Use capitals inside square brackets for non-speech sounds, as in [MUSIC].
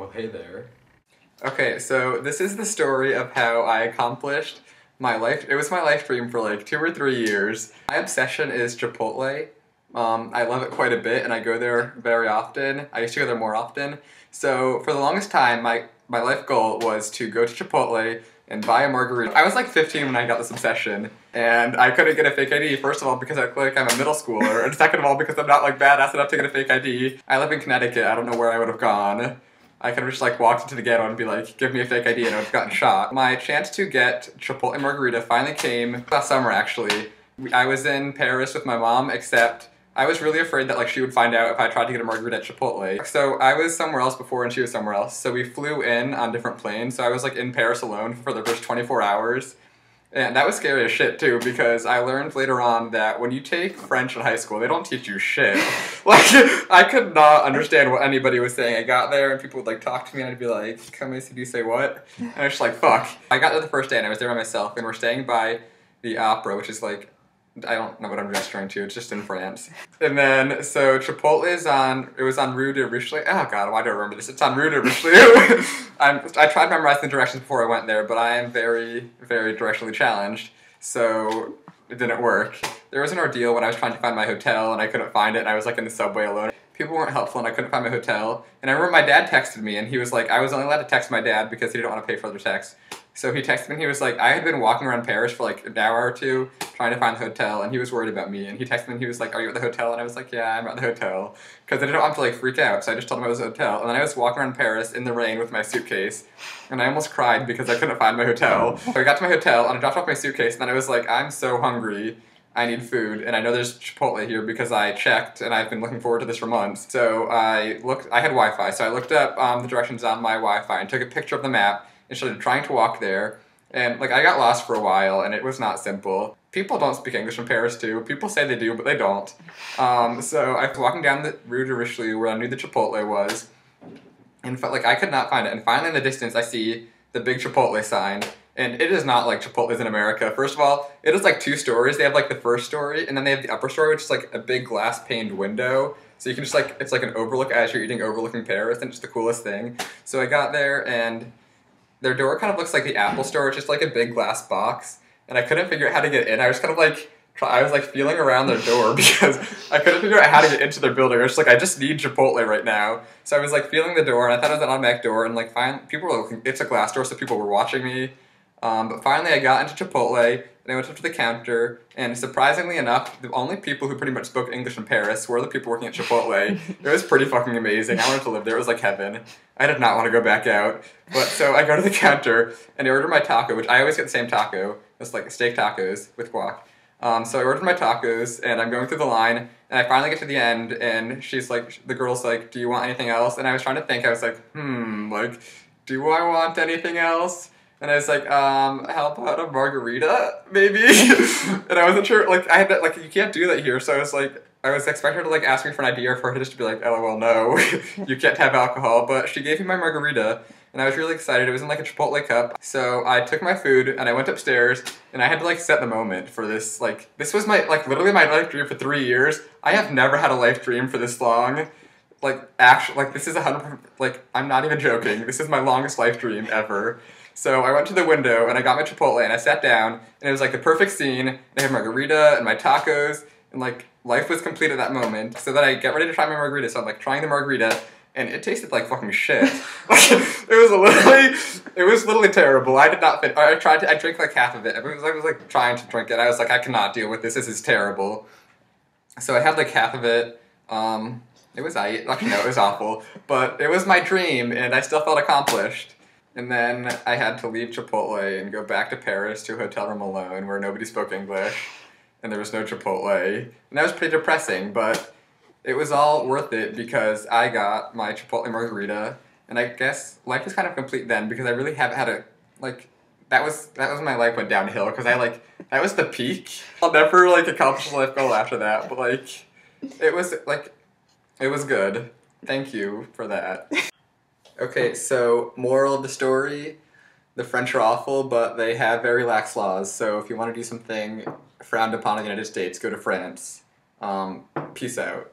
Well, hey there. Okay, so this is the story of how I accomplished my life. It was my life dream for like two or three years. My obsession is Chipotle. Um, I love it quite a bit, and I go there very often. I used to go there more often. So for the longest time, my my life goal was to go to Chipotle and buy a margarita. I was like 15 when I got this obsession, and I couldn't get a fake ID. First of all, because I look like I'm a middle schooler, and second of all, because I'm not like badass enough to get a fake ID. I live in Connecticut. I don't know where I would have gone. I could have just like walked into the ghetto and be like, give me a fake ID and I would have gotten shot. My chance to get Chipotle Margarita finally came last summer actually. I was in Paris with my mom, except I was really afraid that like she would find out if I tried to get a margarita at Chipotle. So I was somewhere else before and she was somewhere else. So we flew in on different planes. So I was like in Paris alone for the first 24 hours. And that was scary as shit too, because I learned later on that when you take French in high school, they don't teach you shit. [LAUGHS] like, I could not understand what anybody was saying. I got there and people would like talk to me and I'd be like, come ici, do you say what? And I was just like, fuck. I got there the first day and I was there by myself and we're staying by the opera, which is like I don't know what I'm gesturing to. It's just in France. And then, so Chipotle is on, it was on Rue de Richelieu. Oh god, why do I remember this? It's on Rue de Richelieu. [LAUGHS] I'm, I tried memorizing the directions before I went there, but I am very, very directionally challenged. So it didn't work. There was an ordeal when I was trying to find my hotel and I couldn't find it and I was like in the subway alone. People weren't helpful and I couldn't find my hotel. And I remember my dad texted me and he was like, I was only allowed to text my dad because he didn't want to pay for other texts. So he texted me and he was like, I had been walking around Paris for like an hour or two trying to find the hotel and he was worried about me. And he texted me and he was like, Are you at the hotel? And I was like, Yeah, I'm at the hotel. Because I didn't want to like freak out. So I just told him I was at the hotel. And then I was walking around Paris in the rain with my suitcase. And I almost cried because I couldn't find my hotel. So I got to my hotel and I dropped off my suitcase and then I was like, I'm so hungry. I need food, and I know there's Chipotle here because I checked, and I've been looking forward to this for months. So I looked, I had Wi-Fi, so I looked up um, the directions on my Wi-Fi and took a picture of the map and started trying to walk there. And like I got lost for a while, and it was not simple. People don't speak English in Paris too. People say they do, but they don't. Um, so I was walking down the Rue de Richelieu where I knew the Chipotle was, and felt like I could not find it. And finally, in the distance, I see the big Chipotle sign, and it is not like Chipotle's in America. First of all, it is like two stories. They have like the first story, and then they have the upper story, which is like a big glass paned window. So you can just like it's like an overlook as you're eating overlooking Paris, and it's the coolest thing. So I got there and their door kind of looks like the Apple store, it's just like a big glass box. And I couldn't figure out how to get in. I was kind of like, I was like feeling around their door [LAUGHS] because I couldn't figure out how to get into their building. I was like, I just need Chipotle right now. So I was like feeling the door, and I thought it was an automatic door, and like, fine, people were looking. It's a glass door, so people were watching me. Um, but finally, I got into Chipotle, and I went up to the counter, and surprisingly enough, the only people who pretty much spoke English in Paris were the people working at Chipotle. [LAUGHS] it was pretty fucking amazing. I wanted to live there. It was like heaven. I did not want to go back out. But so I go to the counter, and I order my taco, which I always get the same taco. It's like steak tacos with guac. Um, so I ordered my tacos, and I'm going through the line, and I finally get to the end, and she's like, the girl's like, do you want anything else? And I was trying to think, I was like, hmm, like, do I want anything else? And I was like, um, how about a margarita, maybe? [LAUGHS] and I wasn't sure, like, I had that, like, you can't do that here, so I was like, I was expecting her to, like, ask me for an idea or for her just to be like, lol, no, [LAUGHS] you can't have alcohol, but she gave me my margarita, and I was really excited. It was in, like, a Chipotle cup. So I took my food, and I went upstairs, and I had to, like, set the moment for this, like, this was my, like, literally my life dream for three years. I have never had a life dream for this long like actually like this is a hundred like I'm not even joking. This is my longest life dream ever. So I went to the window and I got my Chipotle and I sat down and it was like the perfect scene. I had margarita and my tacos and like life was complete at that moment. So then I get ready to try my margarita. So I'm like trying the margarita and it tasted like fucking shit. [LAUGHS] like, it was literally, it was literally terrible. I did not fit. I tried to, I drank like half of it. I was, I was like trying to drink it. I was like, I cannot deal with this. This is terrible. So I had like half of it. Um, it was I. Actually, no, it was awful. But it was my dream, and I still felt accomplished. And then I had to leave Chipotle and go back to Paris to a hotel room alone where nobody spoke English and there was no Chipotle. And that was pretty depressing, but it was all worth it because I got my Chipotle margarita. And I guess life is kind of complete then because I really haven't had a, like, that was that was my life went downhill because I like that was the peak. I'll never like accomplish a life goal after that, but like it was like it was good. Thank you for that. Okay, so moral of the story the French are awful, but they have very lax laws. So if you want to do something frowned upon in the United States, go to France. Um, peace out.